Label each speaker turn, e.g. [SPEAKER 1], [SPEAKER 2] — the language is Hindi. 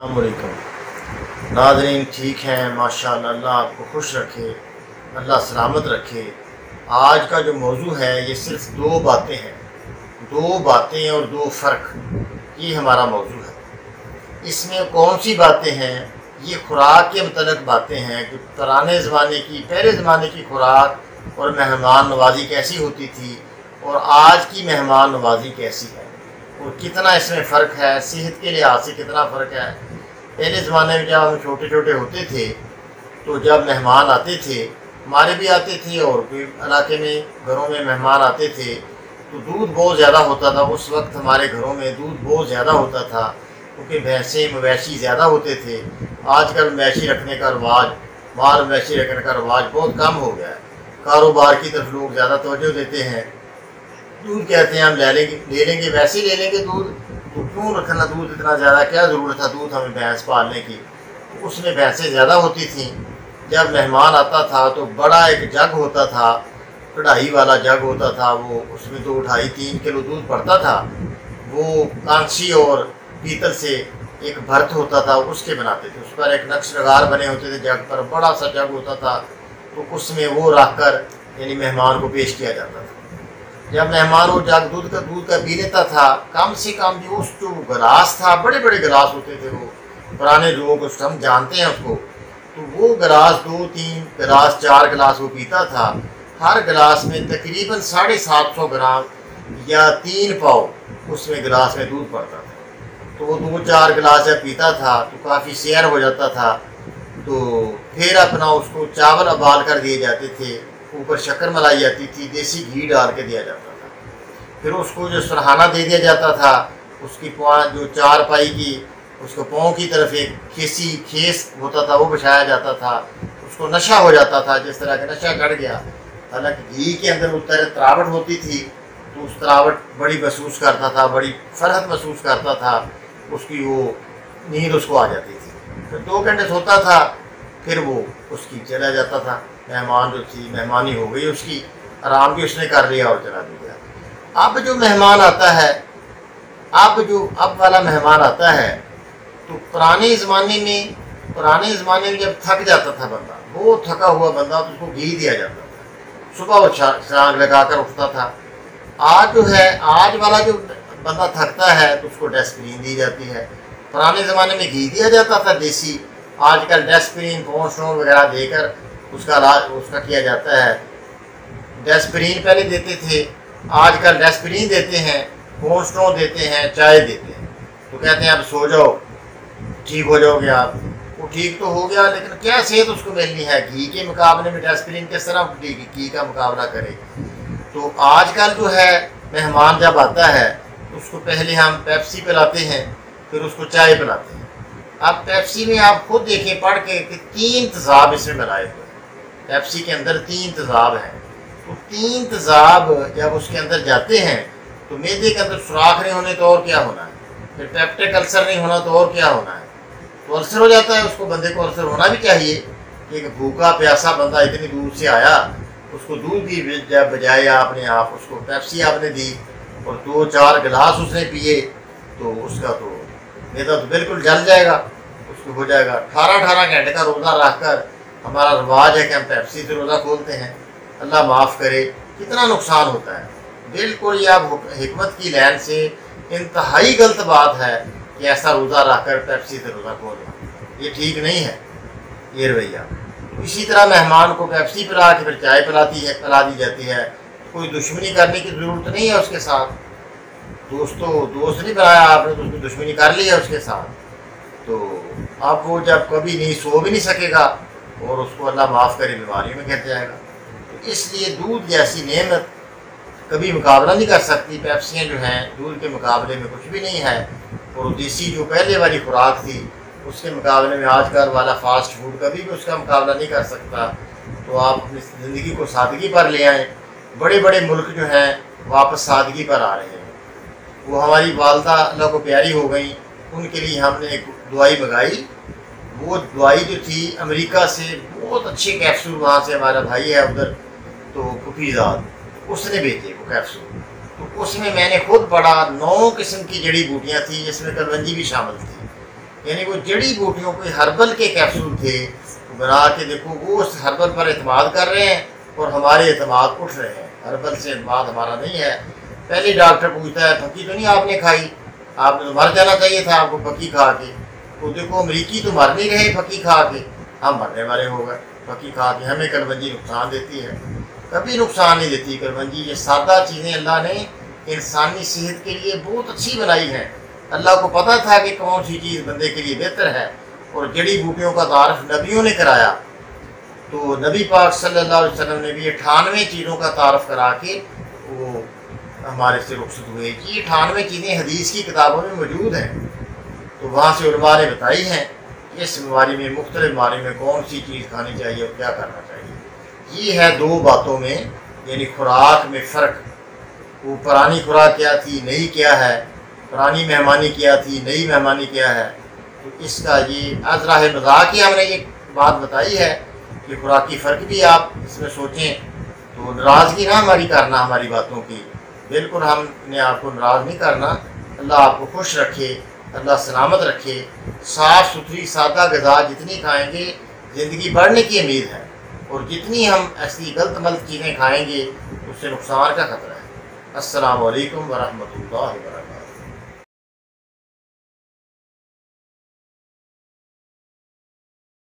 [SPEAKER 1] अल्लाम नाजरीन, ठीक हैं माशा अल्लाह आपको खुश रखे, अल्लाह सलामत रखे। आज का जो मौजू है, ये सिर्फ़ दो बातें हैं। दो बातें और दो फ़र्क, ये हमारा मौजू है। इसमें कौन सी बातें हैं? ये खुराक के मतलब बातें हैं कि पुराने ज़माने की, पहले ज़माने की खुराक और मेहमान नवाजी कैसी होती थी और आज की मेहमान नवाजी कैसी है? और कितना इसमें फ़र्क है? सेहत के लिहाज से कितना फ़र्क है? पहले ज़माने में जब हम छोटे छोटे होते थे तो जब मेहमान आते थे हमारे भी आते थे और कोई इलाके में, घरों में मेहमान आते थे तो दूध बहुत ज़्यादा होता था। उस वक्त हमारे घरों में दूध बहुत ज़्यादा होता था, क्योंकि भैंसें, मवैशी ज़्यादा होते थे। आजकल मवैशी रखने का रवाज माल मवैशी रखने का रवाज बहुत कम हो गया कारोबार की तरफ़ लोग ज़्यादा तोजह देते हैं। दूध कहते हैं, हम ले लेंगे ले लेंगे, वैसे ही ले लेंगे दूध। तो क्यों रखना दूध इतना ज़्यादा? क्या ज़रूरत था दूध हमें भैंस पालने की? तो उसमें भैंसें ज़्यादा होती थी। जब मेहमान आता था तो बड़ा एक जग होता था, कढ़ाई वाला जग होता था, वो उसमें तो ढाई तीन किलो दूध पड़ता था। वो कांसी और पीतल से एक भर्त होता था, उसके बनाते थे। उस पर एक नक्श नगार बने होते थे जग पर। बड़ा सा जग होता था तो उसमें वो रख कर यानी मेहमान को पेश किया जाता था। जब मेहमान वो जग दूध का दूध का पी लेता था। कम से कम जो उस जो ग्रास था। बड़े बड़े गिलास होते थे वो। पुराने लोग उस, हम जानते हैं उसको। तो वो गिलास दो, तीन गिलास चार गिलास वो पीता था। हर गिलास में तकरीबन साढ़े सात सौ ग्राम या तीन पाव उसमें गिलास में दूध पड़ता था। तो वो दो चार गिलास जब पीता था तो काफ़ी शेयर हो जाता था। तो फिर अपना उसको चावल उबाल कर दिए जाते थे। ऊपर शक्कर मलाई जाती थी, देसी घी डाल के दिया जाता था। फिर उसको जो सरहाना दे दिया जाता था, उसकी जो चार पाई की, उसको पाँव की तरफ़ एक खेसी खेस होता था, वो बिछाया जाता था। उसको नशा हो जाता था, जिस तरह का नशा चढ़ गया। हालाँकि घी के अंदर उस तरह तरावट होती थी तो उस तरावट बड़ी महसूस करता था, बड़ी फरहत महसूस करता था। उसकी वो नींद उसको आ जाती थी। फिर दो घंटे सोता था, फिर वो उसकी चला जाता था। मेहमान जो थी, मेहमानी हो गई, उसकी आराम भी उसने कर लिया और चला भी गया। अब जो मेहमान आता है, अब जो, अब वाला मेहमान आता है तो पुराने ज़माने में, पुराने ज़माने में जब थक जाता था बंदा, वो थका हुआ बंदा तो उसको घी दिया जाता था। सुबह वो छांग लगा कर उठता था। आज जो है, आज वाला जो बंदा थकता है तो उसको डेस्क्रीन दी जाती है। पुराने ज़माने में घी दिया जाता था, देसी। आजकल डेस्क्रीन पोस्टों वगैरह देकर उसका इलाज उसका किया जाता है। डेस्परीन पहले देते थे, आजकल डेस्परीन देते हैं पोस्टों देते हैं, चाय देते हैं। तो कहते हैं, अब सो जाओ, ठीक हो जाओगे आप। वो ठीक तो हो गया, लेकिन क्या सेहत उसको मिलनी है? घी के मुकाबले में डेस्परीन किस तरह घी का मुकाबला करे। तो आजकल जो है, मेहमान जब आता है तो उसको पहले हम पेप्सी पिलाते हैं, फिर उसको चाय पिलाते हैं। अब पेप्सी में आप खुद देखें, पढ़ के कि तीन तजाब इसमें बनाए हुए पेप्सी के अंदर तीन तजाब हैं। तो तीन तजाब जब उसके अंदर जाते हैं तो मैदे के अंदर सुराख नहीं होने तो और क्या होना है? फिर पेप्टिक अल्सर नहीं होना तो और क्या होना है? तो अल्सर हो जाता है, उसको बंदे को अल्सर होना भी चाहिए कि एक भूखा, प्यासा बंदा इतनी दूर से आया, उसको दूध जब बजाय आपने आप उसको पेप्सी आपने दी और दो चार गिलास उसने पिए तो उसका तो मेदा तो बिल्कुल जल जाएगा, उसको हो जाएगा अठारह अठारह घंटे का रोज़ा रख कर हमारा रवाज है कि हम पेप्सी से रोज़ा खोलते हैं। अल्लाह माफ़ करे, कितना नुकसान होता है। बिल्कुल ये आप हमत की लैन से इंतहाई गलत बात है कि ऐसा रोज़ा रख कर पेप्सी से रोज़ा खोलना ये ठीक नहीं है। ये रवैया। इसी तरह मेहमान को पेप्सी पिला के फिर चाय पिलाती है, पिला दी जाती है। कोई दुश्मनी करने की ज़रूरत नहीं है उसके साथ। दोस्तों, दोस्त नहीं बनाया आपने तो उसकी दुश्मनी कर ली है उसके साथ। तो अब वो जब कभी नहीं, सो भी नहीं सकेगा। और उसको अल्लाह माफ़ करे, बीमारियों में गिर जाएगा। तो इसलिए दूध जैसी नेमत कभी मुकाबला नहीं कर सकती। पैप्सियाँ जो हैं, दूध के मुकाबले में कुछ भी नहीं है। और देसी जो पहले वाली खुराक थी, उसके मुकाबले में आजकल वाला फास्ट फ़ूड कभी भी उसका मुकाबला नहीं कर सकता। तो आप अपनी ज़िंदगी को सादगी पर ले आएँ। बड़े बड़े मुल्क जो हैं, वापस सादगी पर आ रहे हैं। वो हमारी वालदा, अल्लाह को प्यारी हो गई। उनके लिए हमने एक दुआई मंगाई वो दवाई जो थी अमेरिका से, बहुत अच्छे कैप्सूल वहाँ से हमारा भाई है उधर तो कुफीजाद उसने भेजे वो कैप्सूल तो उसमें मैंने खुद पढ़ा नौ किस्म की जड़ी बूटियाँ थी, जिसमें कलवंजी भी शामिल थी। यानी वो जड़ी बूटियों के हर्बल के कैप्सूल थे। बना के देखो, वो उस हर्बल पर अतमाद कर रहे हैं और हमारे अतमाद उठ रहे हैं। हर्बल से अतमाद हमारा नहीं है। पहले डॉक्टर पूछता है, फकी तो नहीं आपने खाई? आपने तो मर जाना चाहिए था, आपको फकी खा के। तो देखो, अमरीकी तो मर नहीं रहे, फकी खा के। हम मरने वाले हो गए, फकी खा के। हमें कलवंजी नुकसान देती है। कभी नुकसान नहीं देती कलवंजी ये सादा चीज़ें अल्लाह ने इंसानी सेहत के लिए बहुत अच्छी बनाई है। अल्लाह को पता था कि कौन सी चीज़ बंदे के लिए बेहतर है, और जड़ी बूटियों का तारफ नबियों ने कराया। तो नबी पाक सल्लल्लाहु अलैहि वसल्लम ने भी अठानवे चीज़ों का तारफ़ करा के वो हमारे से रुखसत हुए। कि अठानवे चीज़ें हदीस की किताबों में मौजूद हैं। तो वहाँ से उलमा ने बताई हैं कि इस बीमारी में मुख्तलि बीमारी में कौन सी चीज़ खानी चाहिए और क्या करना चाहिए। ये है दो बातों में, यानी खुराक में फ़र्क। वो पुरानी खुराक क्या थी, नई क्या है? पुरानी मेहमानी क्या थी, नई मेहमानी क्या है? तो इसका ये अजराह मज़ाक ही हमने ये बात बताई है कि खुराकी फ़र्क भी आप इसमें सोचें तो नाराज़गी ना हमारी करना हमारी बातों की। बिल्कुल हमने आपको नाराज़ नहीं करना। अल्लाह आपको खुश रखे अल्लाह सलामत रखे, साफ़ सुथरी, सादा गज़ा जितनी खाएँगे, ज़िंदगी बढ़ने की उम्मीद है। और जितनी हम ऐसी गलत मलत चीज़ें खाएँगे, उससे नुकसान का खतरा है। असलकम वरहमल वर्क